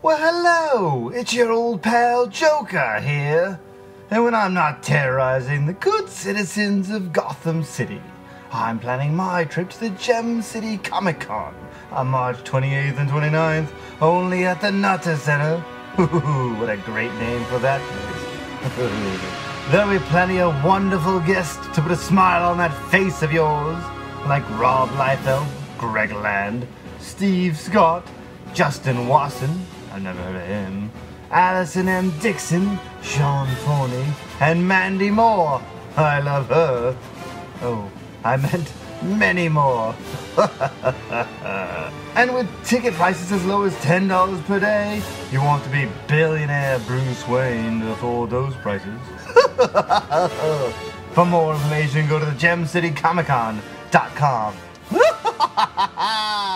Well, hello! It's your old pal Joker here. And when I'm not terrorizing the good citizens of Gotham City, I'm planning my trip to the Gem City Comic Con on March 28th and 29th, only at the Nutter Center. what a great name for that place. There'll be plenty of wonderful guests to put a smile on that face of yours, like Rob Liefeld, Greg Land, Steve Scott, Justin Wasson, I've never heard of him, Allison M. Dixon, Sean Forney, and Mandy Moore. I love her. Oh, I meant many more. and with ticket prices as low as $10 per day, you want to be billionaire Bruce Wayne to afford those prices. For more information, go to the gemcitycomiccon.com.